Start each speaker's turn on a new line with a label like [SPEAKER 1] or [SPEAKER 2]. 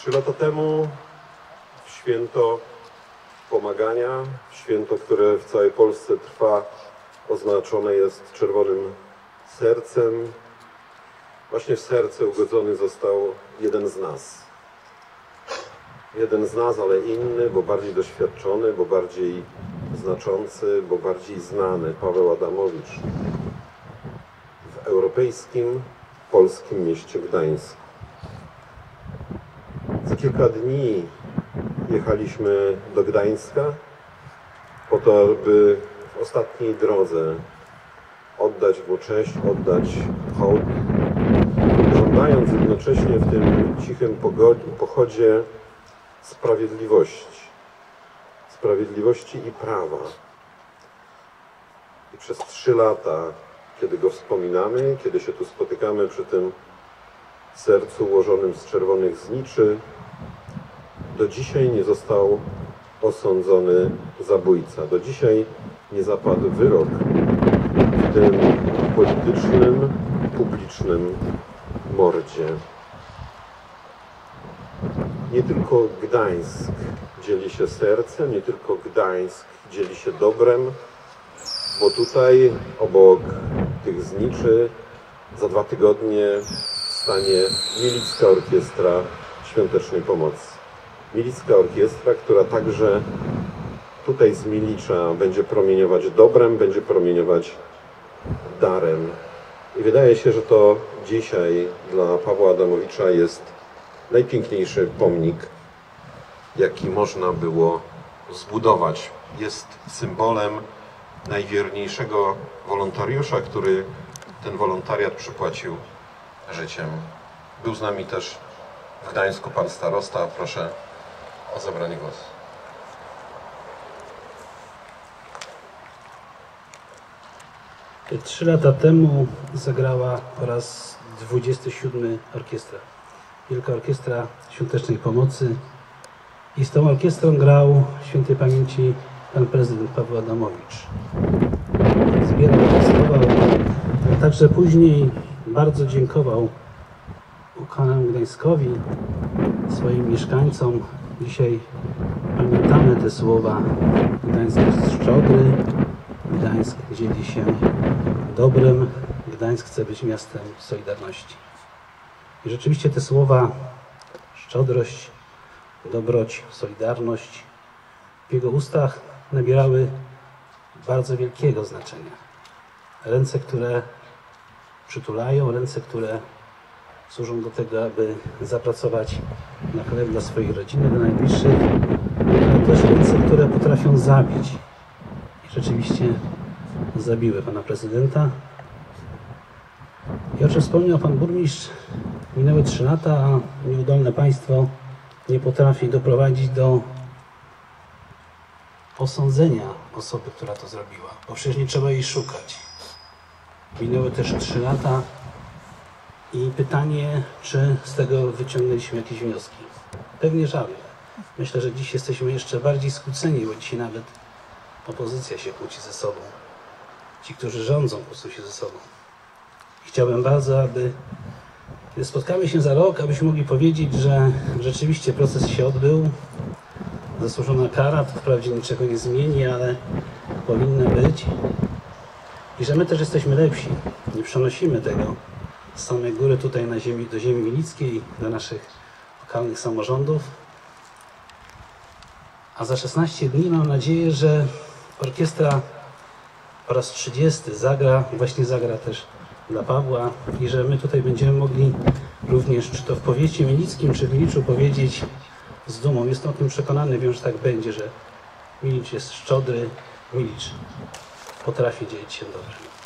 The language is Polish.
[SPEAKER 1] Trzy lata temu w święto pomagania, w święto, które w całej Polsce trwa, oznaczone jest czerwonym sercem. Właśnie w serce ugodzony został jeden z nas. Jeden z nas, ale inny, bo bardziej doświadczony, bo bardziej znaczący, bo bardziej znany, Paweł Adamowicz. W europejskim, polskim mieście Gdańsk. Kilka dni jechaliśmy do Gdańska po to, aby w ostatniej drodze oddać mu cześć, oddać hołd, żądając jednocześnie w tym cichym pochodzie sprawiedliwości. Sprawiedliwości i prawa. I przez trzy lata, kiedy go wspominamy, kiedy się tu spotykamy przy tym sercu ułożonym z czerwonych zniczy, do dzisiaj nie został osądzony zabójca. Do dzisiaj nie zapadł wyrok w tym politycznym, publicznym mordzie. Nie tylko Gdańsk dzieli się sercem, nie tylko Gdańsk dzieli się dobrem, bo tutaj obok tych zniczy za dwa tygodnie stanie Milicka Orkiestra Świątecznej Pomocy. Milicka Orkiestra, która także tutaj z Milicza będzie promieniować dobrem, będzie promieniować darem. I wydaje się, że to dzisiaj dla Pawła Adamowicza jest najpiękniejszy pomnik, jaki można było zbudować. Jest symbolem najwierniejszego wolontariusza, który ten wolontariat przypłacił życiem. Był z nami też w Gdańsku pan starosta. Proszę o zabranie głosu.
[SPEAKER 2] Trzy lata temu zagrała po raz 27 orkiestra. Wielka Orkiestra Świątecznej Pomocy. I z tą orkiestrą grał świętej pamięci pan prezydent Paweł Adamowicz. Zbierał, testował, a także później bardzo dziękował ukochanem Gdańskowi, swoim mieszkańcom. Dzisiaj pamiętamy te słowa Gdańsk jest szczodry, Gdańsk dzieli się dobrem, Gdańsk chce być miastem Solidarności. I rzeczywiście te słowa szczodrość, dobroć, solidarność w jego ustach nabierały bardzo wielkiego znaczenia. Ręce, które przytulają, ręce, które służą do tego, aby zapracować na chleb dla swojej rodziny, dla najbliższych, ale też ręce, które potrafią zabić. I rzeczywiście zabiły pana prezydenta. I o czym wspomniał pan burmistrz, minęły trzy lata, a nieudolne państwo nie potrafi doprowadzić do osądzenia osoby, która to zrobiła, bo przecież nie trzeba jej szukać. Minęły też trzy lata i pytanie, czy z tego wyciągnęliśmy jakieś wnioski. Pewnie żadne. Myślę, że dziś jesteśmy jeszcze bardziej skłóceni, bo dzisiaj nawet opozycja się kłóci ze sobą. Ci, którzy rządzą, kłócą się ze sobą. Chciałbym bardzo, aby kiedy spotkamy się za rok, abyśmy mogli powiedzieć, że rzeczywiście proces się odbył, zasłużona kara, to wprawdzie niczego nie zmieni, ale powinna być. I że my też jesteśmy lepsi. Nie przenosimy tego z samej góry tutaj na ziemi, do ziemi milickiej, do naszych lokalnych samorządów. A za 16 dni mam nadzieję, że orkiestra po raz 30 zagra, właśnie zagra też dla Pawła i że my tutaj będziemy mogli również, czy to w powiecie milickim, czy w Miliczu powiedzieć z dumą. Jestem o tym przekonany, wiem, że tak będzie, że Milicz jest szczodry, Milicz potrafi dzielić się dobrem.